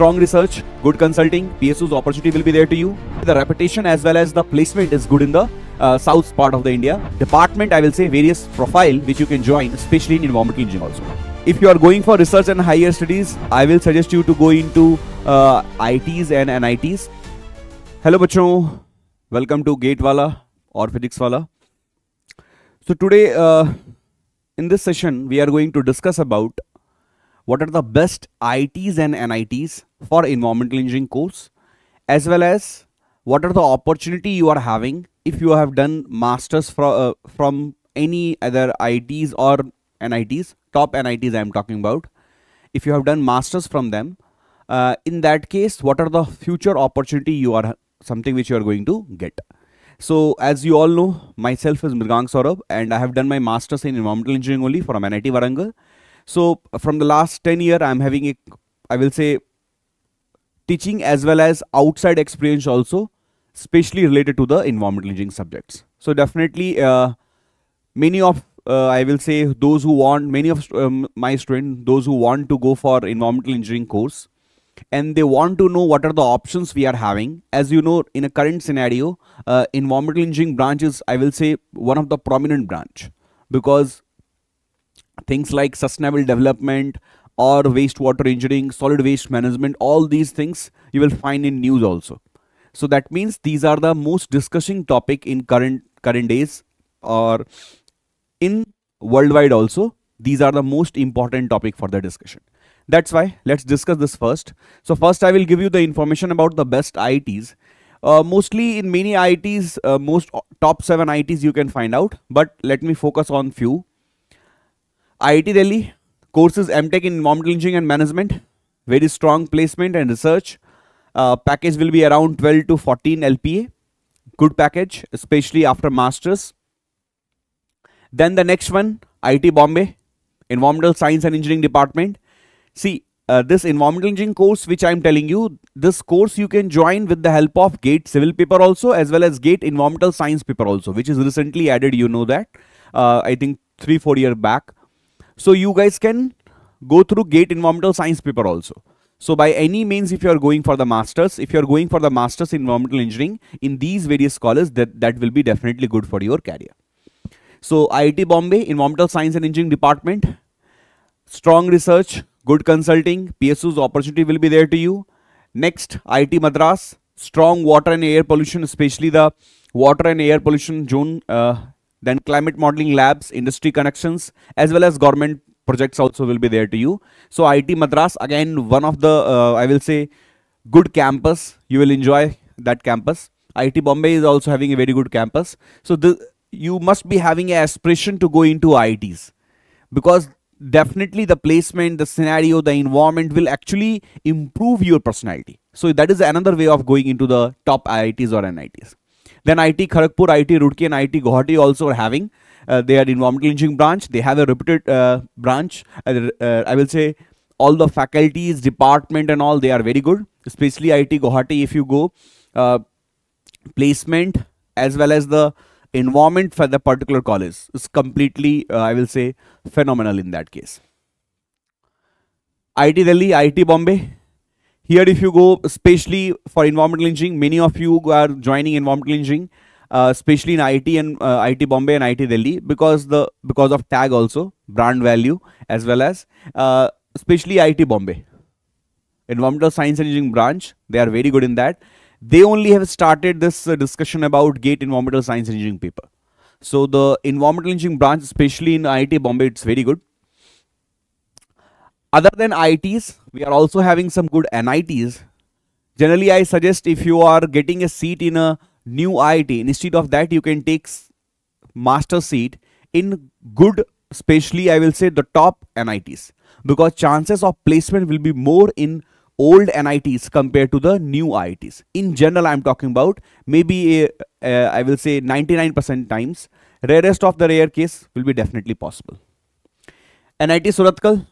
Strong research, good consulting, PSU's opportunity will be there to you. The reputation as well as the placement is good in the uh, south part of the India. Department, I will say various profile which you can join, especially in environmental engineering also. If you are going for research and higher studies, I will suggest you to go into uh, IITs and NITs. Hello, बच्चों. Welcome to Gate Wallah or Physics Wallah. So today, uh, in this session, we are going to discuss about what are the best IITs and NITs for environmental engineering course as well as what are the opportunity you are having if you have done masters from uh, from any other IITs or NITs top NITs I am talking about. If you have done masters from them uh, in that case what are the future opportunity you are something which you are going to get? So as you all know myself is Mrigank Saurav and I have done my masters in environmental engineering only from NIT Warangal so from the last 10 year I'm having a I will say teaching as well as outside experience also especially related to the environmental engineering subjects. So definitely uh, many of uh, I will say those who want many of um, my students those who want to go for environmental engineering course and they want to know what are the options we are having. As you know in a current scenario uh, environmental engineering branch is I will say one of the prominent branch. Because things like sustainable development or wastewater engineering solid waste management all these things you will find in news also. So that means these are the most discussing topic in current current days or in worldwide also these are the most important topic for the discussion. That's why let's discuss this first. So first i will give you the information about the best iits uh, mostly in many iits uh, most top 7 iits you can find out but let me focus on few iit delhi courses mtech in environmental engineering and management very strong placement and research uh, package will be around 12 to 14 lpa good package especially after masters then the next one, IIT Bombay, Environmental Science and Engineering Department. See, uh, this environmental engineering course which I am telling you, this course you can join with the help of GATE civil paper also as well as GATE environmental science paper also which is recently added you know that uh, I think 3-4 year back. So you guys can go through GATE environmental science paper also. So by any means if you are going for the masters, if you are going for the masters in environmental engineering in these various colleges that, that will be definitely good for your career. So IIT Bombay, Environmental Science and Engineering Department, strong research, good consulting, PSU's opportunity will be there to you. Next, IIT Madras, strong water and air pollution, especially the water and air pollution zone, uh, then climate modeling labs, industry connections, as well as government projects also will be there to you. So IIT Madras, again, one of the, uh, I will say, good campus. You will enjoy that campus. IIT Bombay is also having a very good campus. So the you must be having an aspiration to go into IITs because definitely the placement, the scenario, the environment will actually improve your personality. So that is another way of going into the top IITs or NITs. Then IIT Kharagpur, IIT Roorkee and IIT Guwahati also are having uh, their environmental engineering branch. They have a reputed uh, branch. Uh, uh I will say all the faculties, department and all, they are very good. Especially IIT Guwahati, if you go, uh, placement as well as the environment for the particular college is completely, I will say, phenomenal in that case. IIT Delhi, IIT Bombay. Here, if you go, especially for environmental engineering, many of you are joining environmental engineering, uh, especially in IIT and uh, IIT Bombay and IIT Delhi, because the because of tag also brand value as well as uh, especially IIT Bombay. Environmental Science Engineering branch, they are very good in that. They only have started this uh, discussion about gate environmental science engineering paper. So the environmental engineering branch especially in IIT Bombay it's very good other than IITs we are also having some good NITs generally I suggest if you are getting a seat in a new IIT instead of that you can take master seat in good especially I will say the top NITs because chances of placement will be more in old NITs compared to the new IITs. In general, I'm talking about maybe a, a, I will say 99% times. Rarest of the rare case will be definitely possible. NIT Surathkal,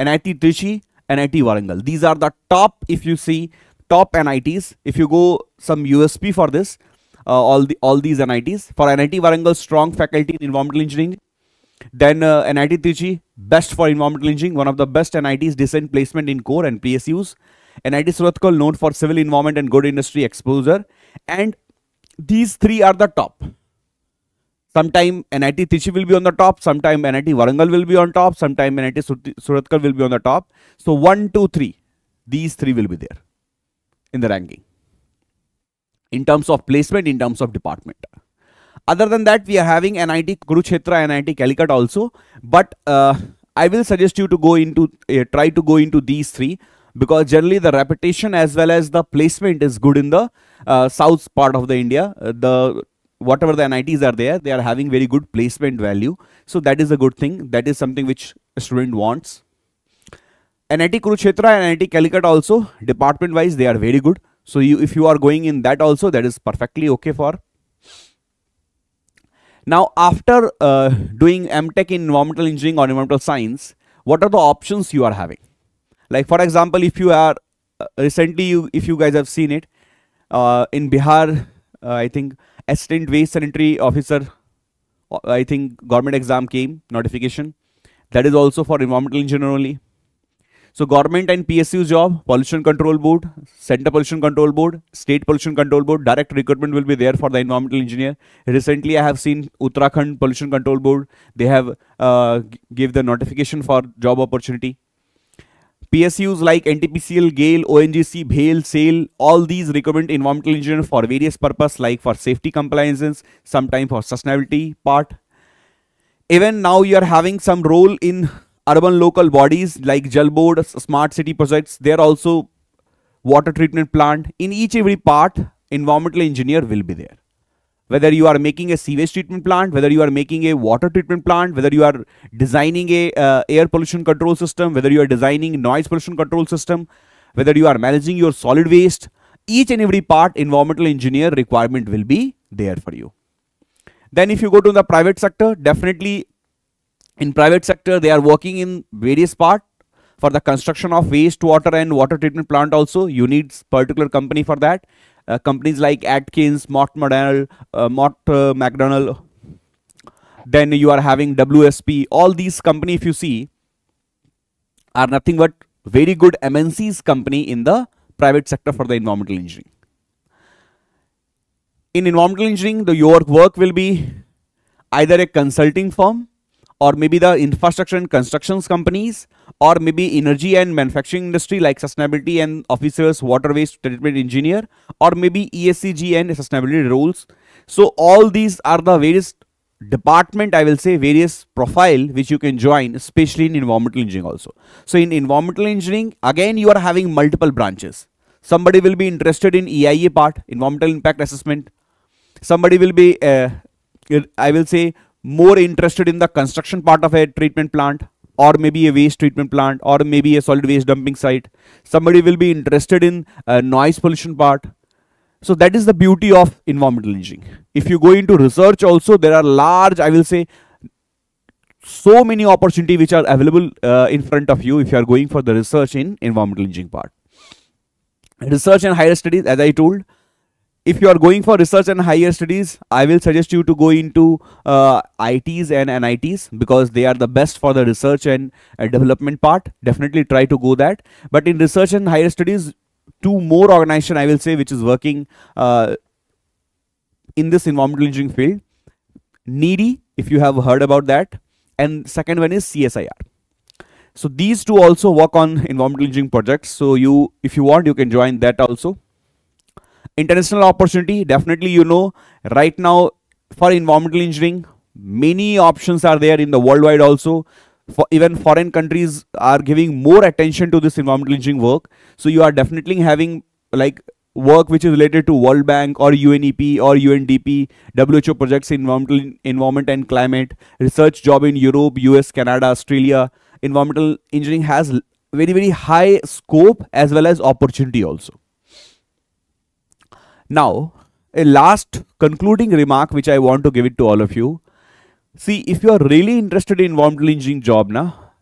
NIT Trichy, NIT Warangal. These are the top, if you see, top NITs. If you go some USP for this, uh, all the all these NITs. For NIT Warangal, strong faculty in environmental engineering, then uh, NIT Trichy, best for environmental engineering, one of the best NITs, decent placement in core and PSUs. NIT Surathkal known for civil environment and good industry exposure. And these three are the top. Sometime NIT Trichy will be on the top, sometime NIT Warangal will be on top, sometime NIT Surathkal will be on the top. So one, two, three, these three will be there in the ranking in terms of placement, in terms of department. Other than that, we are having NIT Kurukshetra, NIT Calicut also. But uh, I will suggest you to go into, uh, try to go into these three because generally the reputation as well as the placement is good in the uh, south part of the India. Uh, the whatever the NITs are there, they are having very good placement value. So that is a good thing. That is something which a student wants. NIT Kurukshetra and NIT Calicut also, department wise, they are very good. So you, if you are going in that also, that is perfectly okay for. Now, after uh, doing MTech in environmental engineering or environmental science, what are the options you are having? Like for example, if you are uh, recently, you, if you guys have seen it, uh, in Bihar, uh, I think assistant waste sanitary officer, uh, I think government exam came notification. That is also for environmental engineer only. So government and PSU job, pollution control board, center pollution control board, state pollution control board, direct recruitment will be there for the environmental engineer. Recently, I have seen Uttarakhand pollution control board. They have uh, give the notification for job opportunity. PSUs like NTPCL, GAIL, ONGC, BHEL, SAIL, all these recommend environmental engineer for various purpose like for safety compliances, sometime for sustainability part. Even now you are having some role in urban local bodies like Jal Board, smart city projects, they are also water treatment plant. In each every part, environmental engineer will be there. Whether you are making a sewage treatment plant, whether you are making a water treatment plant, whether you are designing a uh, air pollution control system, whether you are designing noise pollution control system, whether you are managing your solid waste, each and every part environmental engineer requirement will be there for you. Then if you go to the private sector, definitely in private sector they are working in various part for the construction of wastewater and water treatment plant also you need particular company for that uh, companies like atkins mott macdonald uh, mott uh, macdonald then you are having wsp all these company if you see are nothing but very good mncs company in the private sector for the environmental engineering. In environmental engineering the your work will be either a consulting firm or maybe the infrastructure and constructions companies or maybe energy and manufacturing industry like sustainability and officers water waste treatment engineer or maybe esg and sustainability roles. So all these are the various department i will say various profile which you can join especially in environmental engineering also. So in environmental engineering again you are having multiple branches. Somebody will be interested in eia part environmental impact assessment. Somebody will be uh, i will say more interested in the construction part of a treatment plant or maybe a waste treatment plant or maybe a solid waste dumping site somebody will be interested in a noise pollution part. So that is the beauty of environmental engineering. If you go into research also there are large i will say so many opportunity which are available uh, in front of you if you are going for the research in environmental engineering part. Research and higher studies as i told if you are going for research and higher studies, I will suggest you to go into uh, IITs and NITs because they are the best for the research and uh, development part. Definitely try to go that. But in research and higher studies, two more organization I will say which is working uh, in this environmental engineering field. NEERI, if you have heard about that, and second one is CSIR. So these two also work on environmental engineering projects. So you, if you want, you can join that also international opportunity definitely you know right now for environmental engineering many options are there in the worldwide also. For even foreign countries are giving more attention to this environmental engineering work. So you are definitely having like work which is related to world bank or unep or undp who projects in environmental environment and climate research job in europe us canada australia. Environmental engineering has very very high scope as well as opportunity also now, a last concluding remark which I want to give it to all of you. See, if you are really interested in environmental engineering job now,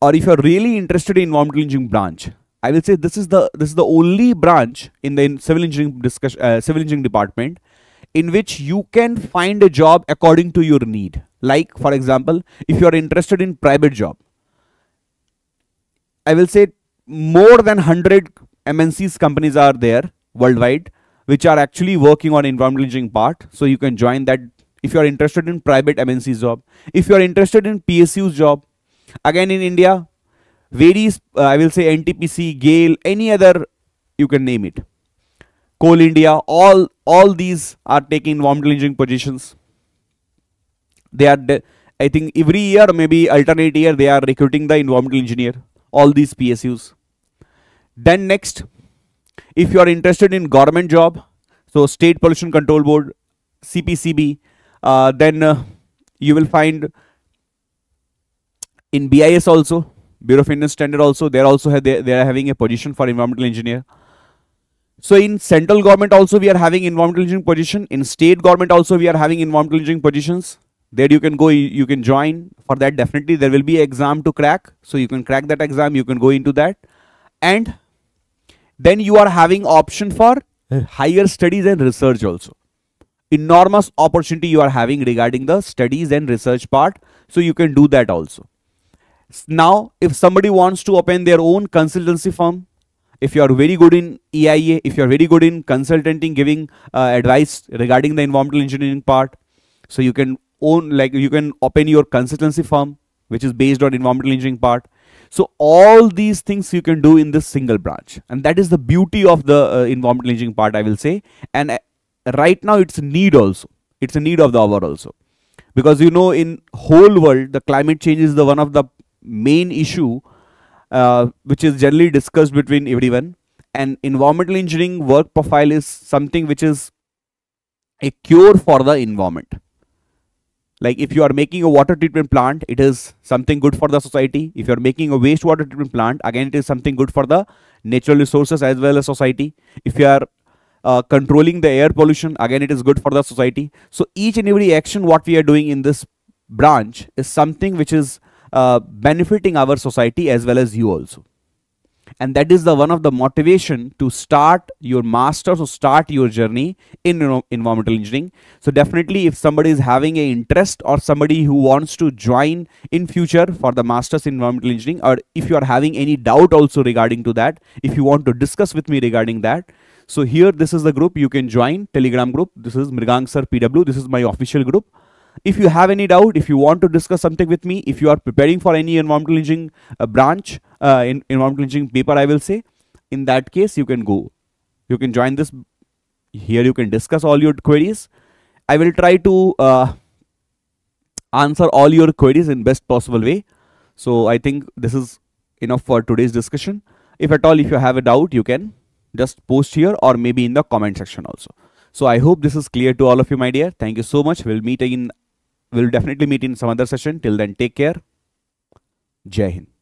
or if you are really interested in environmental engineering branch, I will say this is the this is the only branch in the civil engineering discussion uh, civil engineering department in which you can find a job according to your need. Like for example, if you are interested in private job, I will say more than 100 MNCs companies are there worldwide which are actually working on environmental engineering part. So you can join that if you are interested in private MNC's job. If you are interested in PSU's job, again in India, various, uh, I will say NTPC, GAIL, any other, you can name it. Coal India, all, all these are taking environmental engineering positions. They are, I think every year, maybe alternate year, they are recruiting the environmental engineer, all these PSUs. Then next, if you are interested in government job, so State Pollution Control Board, CPCB, uh, then uh, you will find in BIS also, Bureau of Indian Standard also, they also they, they are having a position for environmental engineer. So in central government also we are having environmental engineering position. In state government also we are having environmental engineering positions. There you can go, you can join. For that definitely there will be exam to crack. So you can crack that exam, you can go into that. And then you are having option for higher studies and research also. Enormous opportunity you are having regarding the studies and research part. So you can do that also. Now if somebody wants to open their own consultancy firm if you are very good in EIA, if you are very good in consulting, giving uh, advice regarding the environmental engineering part, so you can own like you can open your consultancy firm which is based on environmental engineering part. So all these things you can do in this single branch, and that is the beauty of the uh, environmental engineering part, I will say. And uh, right now it's a need also. It's a need of the hour also, because you know in whole world the climate change is the one of the main issue uh, which is generally discussed between everyone. And environmental engineering work profile is something which is a cure for the environment. Like if you are making a water treatment plant, it is something good for the society. If you are making a wastewater treatment plant, again, it is something good for the natural resources as well as society. If you are uh, controlling the air pollution, again, it is good for the society. So each and every action what we are doing in this branch is something which is uh, benefiting our society as well as you also and that is the one of the motivation to start your masters or start your journey in you know, environmental engineering. So definitely if somebody is having a interest or somebody who wants to join in future for the masters in environmental engineering or if you are having any doubt also regarding to that if you want to discuss with me regarding that so here this is the group. You can join telegram group. This is mrigank sir pw this is my official group if you have any doubt, if you want to discuss something with me, if you are preparing for any environmental engineering uh, branch, uh, in environmental engineering paper, I will say, in that case, you can go. You can join this. Here you can discuss all your queries. I will try to uh, answer all your queries in best possible way. So I think this is enough for today's discussion. If at all, if you have a doubt, you can just post here or maybe in the comment section also. So I hope this is clear to all of you, my dear. Thank you so much. We'll meet in We'll definitely meet in some other session. Till then, take care. Jai Hind.